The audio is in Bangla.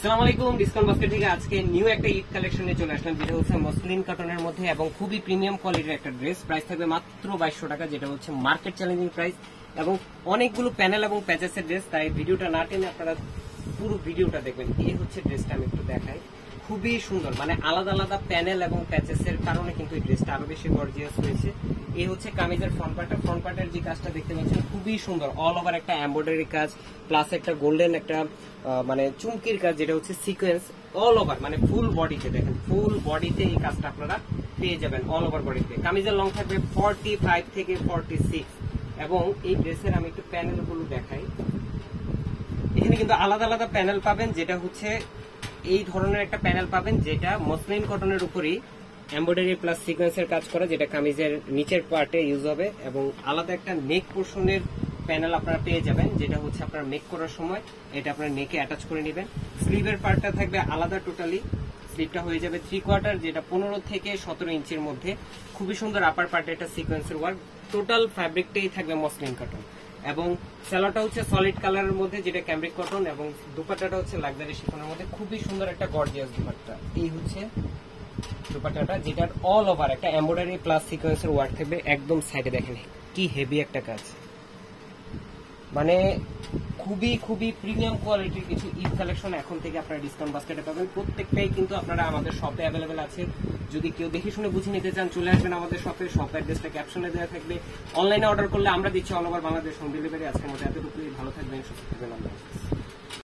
আসসালামু আলাইকুম, ডিসকাউন্ট আজকে নিউ একটা কালেকশনে চলে হচ্ছে কটনের মধ্যে এবং খুবই প্রিমিয়াম কোয়ালিটির একটা ড্রেস প্রাইস থাকবে মাত্র বাইশশো টাকা, যেটা হচ্ছে মার্কেট চ্যালেঞ্জিং প্রাইস এবং অনেকগুলো প্যানেল এবং প্যাচেসের ড্রেস তাই ভিডিওটা না টেনে আপনারা পুরো ভিডিওটা দেখবেন। এই হচ্ছে ড্রেসটা আমি একটু দেখাই। খুবই সুন্দর। মানে আলাদা আলাদা প্যানেল এবং প্যাচেসের কারণে কিন্তু এই ড্রেসটা আরও বেশি গর্জিয়াস হয়েছে। এই হচ্ছে কামিজের ফ্রন্ট পার্টের ফ্রন্ট পার্টের যে কাজটা দেখতে পাচ্ছেন, খুবই সুন্দর। অল ওভার একটা এমব্রয়ডারি কাজ প্লাস একটা গোল্ডেন একটা মানে চুমকির কাজ, যেটা হচ্ছে সিকোয়েন্স অল ওভার মানে ফুল বডিতে দেখেন ফুল বডিতে এই কাজটা আপনারা পেয়ে যাবেন অল ওভার বডিতে কামিজের লং থাকবে ফর্টি ফাইভ থেকে ফর্টি সিক্স এবং এই ড্রেসের আমি একটু প্যানেলগুলো দেখাই। এখানে কিন্তু আলাদা আলাদা প্যানেল পাবেন, যেটা হচ্ছে এই ধরনের একটা প্যানেল পাবেন যেটা মসলিন কটনের উপরই এমব্রয়ডারি প্লাস সিকোয়েন্সের কাজ করা, যেটা কামিজের নিচের পার্টে ইউজ হবে এবং আলাদা একটা নেক পোর্শনের প্যানেল আপনারা পেয়ে যাবেন, যেটা হচ্ছে আপনার মেক করার সময়, এটা আপনার নেকে অ্যাটাচ করে নেবেন। স্লিভের পার্টটা থাকবে আলাদা টোটালি স্লিপটা হয়ে যাবে থ্রি কোয়ার্টার যেটা পনেরো থেকে সতেরো ইঞ্চির মধ্যে। খুবই সুন্দর আপার পার্টে একটা সিকোয়েন্সের ওয়ার্ক টোটাল ফ্যাব্রিকটাই থাকবে মসলিন কটন এবং স্যালোটা হচ্ছে সলিড কালারের মধ্যে, যেটা ক্যামব্রিক কটন এবং দুপাটাটা হচ্ছে লাক্সারি শিফনের মধ্যে। খুবই সুন্দর একটা গর্জিয়াস দুপাট্টা। এই হচ্ছে দুপাটাটা যেটার অল ওভার একটা এমব্রয়ডারি প্লাস সিকোয়েন্সের ওয়ার্ক থাকবে একদম সাইডে দেখেন কি হেভি একটা কাজ। মানে খুবই খুবই প্রিমিয়াম কোয়ালিটির কিছু ঈদ কালেকশন এখন থেকে আপনারা ডিসকাউন্ট বাস্কেটে পাবেন। প্রত্যেকটাই কিন্তু আপনারা আমাদের শপে অ্যাভেলেবেল আছে। যদি কেউ দেখে শুনে বুঝে নিতে চান, চলে আসবেন আমাদের শপে শপ অ্যাড্রেসটা ক্যাপশনে দেওয়া থাকবে। অনলাইনে অর্ডার করলে আমরা দিচ্ছি all over Bangladesh home delivery আজকের মধ্যে এতটুকুই। ভালো থাকবেন, সুস্থ থাকবেন।